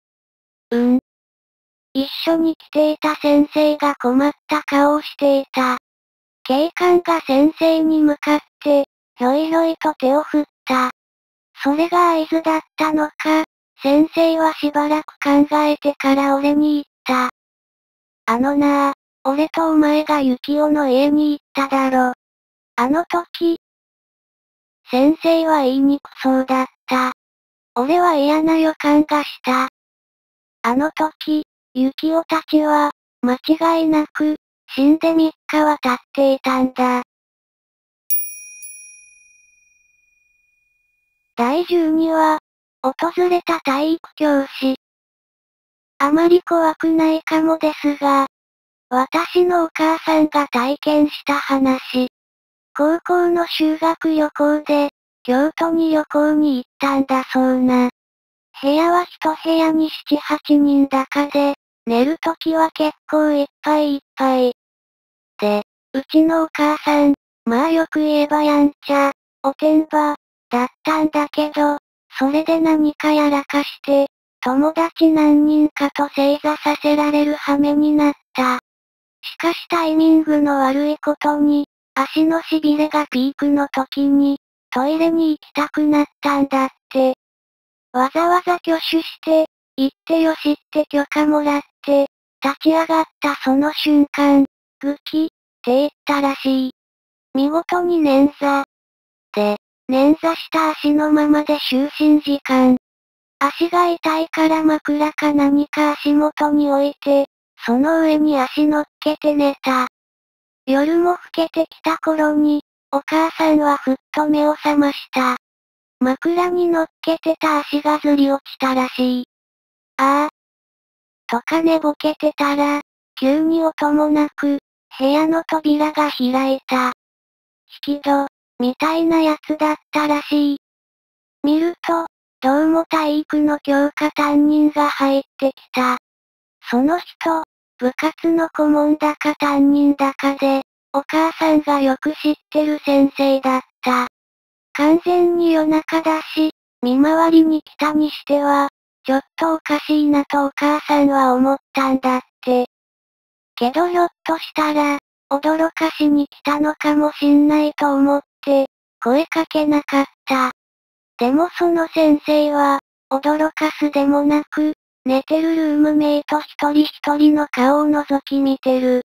うん。一緒に来ていた先生が困った顔をしていた。警官が先生に向かって、ひょいひょいと手を振った。それが合図だったのか、先生はしばらく考えてから俺に言った。あのなぁ、俺とお前がユキオの家に行っただろ。あの時。先生は言いにくそうだった。俺は嫌な予感がした。あの時、ユキオたちは、間違いなく、死んで3日は経っていたんだ。第12話、訪れた体育教師。あまり怖くないかもですが、私のお母さんが体験した話。高校の修学旅行で、京都に旅行に行ったんだそうな。部屋は一部屋に七八人だかで、寝るときは結構いっぱいいっぱい。で、うちのお母さん、まあよく言えばやんちゃ、おてんば、だったんだけど、それで何かやらかして、友達何人かと正座させられる羽目になった。しかしタイミングの悪いことに、足の痺れがピークの時に、トイレに行きたくなったんだって。わざわざ挙手して、行ってよしって許可もらって、立ち上がったその瞬間、グキ、って言ったらしい。見事に捻挫。で、捻挫した足のままで就寝時間。足が痛いから枕か何か足元に置いて、その上に足乗っけて寝た。夜も更けてきた頃に、お母さんはふっと目を覚ました。枕に乗っけてた足がずり落ちたらしい。ああ。とか寝ぼけてたら、急に音もなく、部屋の扉が開いた。引き戸、みたいなやつだったらしい。見ると、どうも体育の教科担任が入ってきた。その人、部活の顧問だか担任だかで、お母さんがよく知ってる先生だった。完全に夜中だし、見回りに来たにしては、ちょっとおかしいなとお母さんは思ったんだって。けどひょっとしたら、驚かしに来たのかもしんないと思って、声かけなかった。でもその先生は、驚かすでもなく、寝てるルームメイト一人一人の顔を覗き見てる。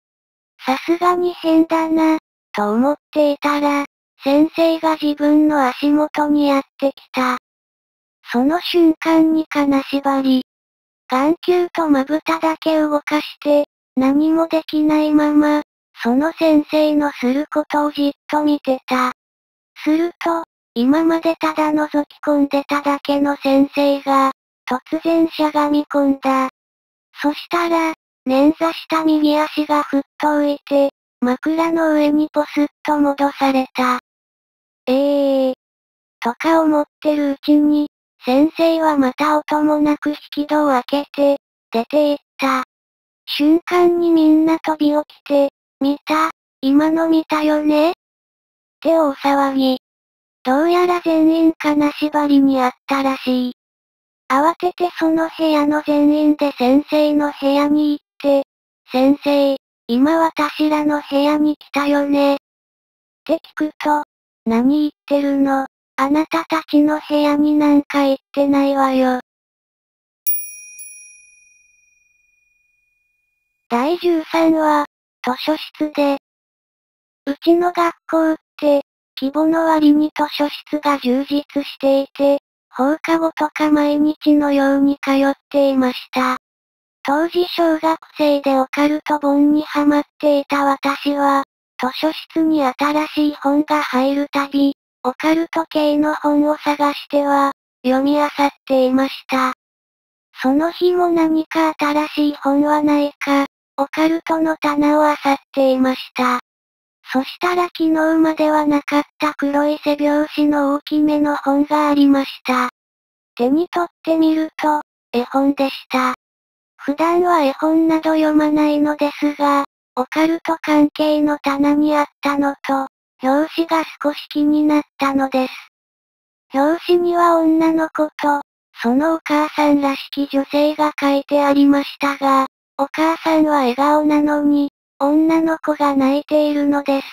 さすがに変だな、と思っていたら、先生が自分の足元にやってきた。その瞬間に金縛り。眼球とまぶただけ動かして、何もできないまま、その先生のすることをじっと見てた。すると、今までただ覗き込んでただけの先生が、突然しゃがみ込んだ。そしたら、捻挫した右足がふっと浮いて、枕の上にポスッと戻された。ええー。とか思ってるうちに、先生はまた音もなく引き戸を開けて、出て行った。瞬間にみんな飛び起きて、見た、今の見たよねって大騒ぎ。どうやら全員金縛りにあったらしい。慌ててその部屋の全員で先生の部屋に行って、先生、今私らの部屋に来たよねって聞くと、何言ってるの？あなたたちの部屋になんか行ってないわよ。第13話、図書室で、うちの学校って、規模の割に図書室が充実していて、放課後とか毎日のように通っていました。当時小学生でオカルト本にハマっていた私は、図書室に新しい本が入るたび、オカルト系の本を探しては、読み漁っていました。その日も何か新しい本はないか、オカルトの棚を漁っていました。そしたら昨日まではなかった黒い背拍子の大きめの本がありました。手に取ってみると、絵本でした。普段は絵本など読まないのですが、オカルト関係の棚にあったのと、表紙が少し気になったのです。表紙には女の子と、そのお母さんらしき女性が書いてありましたが、お母さんは笑顔なのに、女の子が泣いているのです。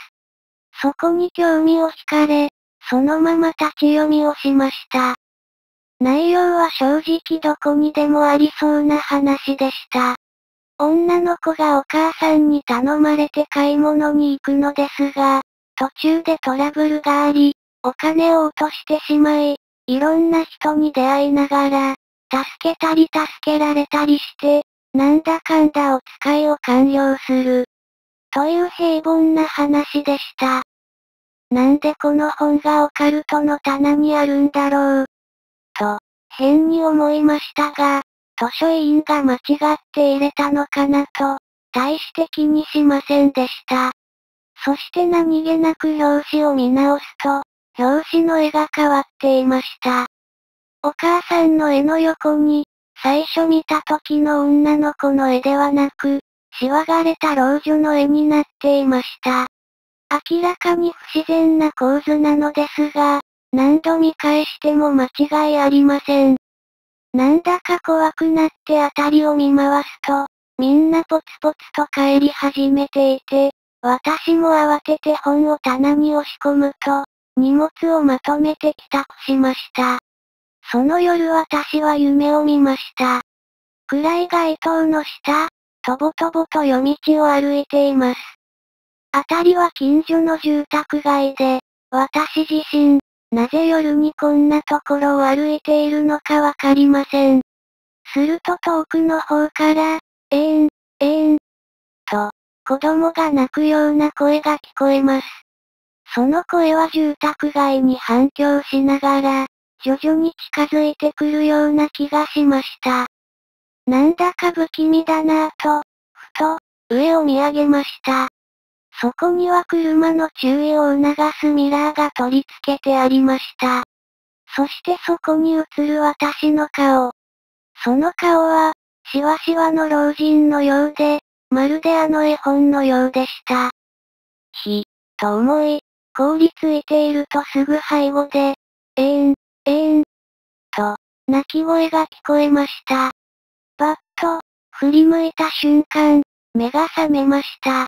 そこに興味を惹かれ、そのまま立ち読みをしました。内容は正直どこにでもありそうな話でした。女の子がお母さんに頼まれて買い物に行くのですが、途中でトラブルがあり、お金を落としてしまい、いろんな人に出会いながら、助けたり助けられたりして、なんだかんだお使いを完了する。という平凡な話でした。なんでこの本がオカルトの棚にあるんだろう。と、変に思いましたが、図書委員が間違って入れたのかなと、大して気にしませんでした。そして何気なく表紙を見直すと、表紙の絵が変わっていました。お母さんの絵の横に、最初見た時の女の子の絵ではなく、しわがれた老女の絵になっていました。明らかに不自然な構図なのですが、何度見返しても間違いありません。なんだか怖くなってあたりを見回すと、みんなポツポツと帰り始めていて、私も慌てて本を棚に押し込むと、荷物をまとめて帰宅しました。その夜私は夢を見ました。暗い街灯の下、とぼとぼと夜道を歩いています。あたりは近所の住宅街で、私自身、なぜ夜にこんなところを歩いているのかわかりません。すると遠くの方から、えーん、えーん、と、子供が泣くような声が聞こえます。その声は住宅街に反響しながら、徐々に近づいてくるような気がしました。なんだか不気味だなぁと、ふと、上を見上げました。そこには車の注意を促すミラーが取り付けてありました。そしてそこに映る私の顔。その顔は、しわしわの老人のようで、まるであの絵本のようでした。ひ、と思い、凍りついているとすぐ背後で、えーん、えーん、と、泣き声が聞こえました。バッと、振り向いた瞬間、目が覚めました。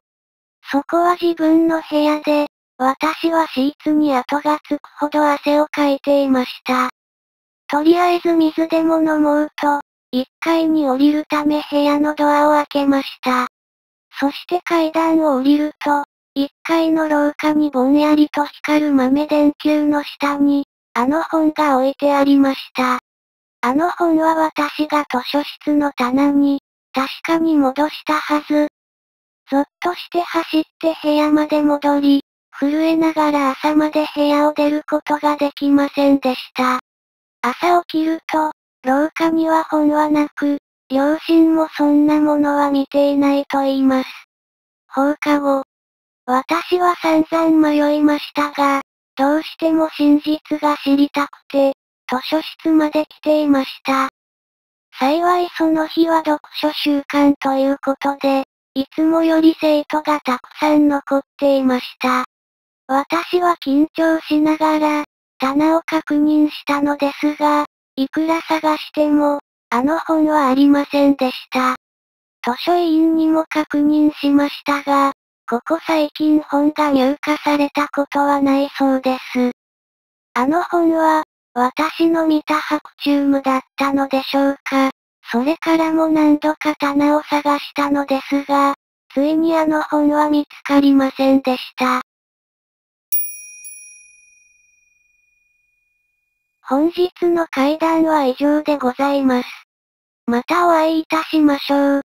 そこは自分の部屋で、私はシーツに跡がつくほど汗をかいていました。とりあえず水でも飲もうと、1階に降りるため部屋のドアを開けました。そして階段を降りると、1階の廊下にぼんやりと光る豆電球の下に、あの本が置いてありました。あの本は私が図書室の棚に、確かに戻したはず。ぞっとして走って部屋まで戻り、震えながら朝まで部屋を出ることができませんでした。朝起きると、廊下には本はなく、両親もそんなものは見ていないと言います。放課後。私は散々迷いましたが、どうしても真実が知りたくて、図書室まで来ていました。幸いその日は読書週間ということで、いつもより生徒がたくさん残っていました。私は緊張しながら、棚を確認したのですが、いくら探しても、あの本はありませんでした。図書委員にも確認しましたが、ここ最近本が入荷されたことはないそうです。あの本は、私の見た白チュームだったのでしょうか。それからも何度か棚を探したのですが、ついにあの本は見つかりませんでした。本日の会談は以上でございます。またお会いいたしましょう。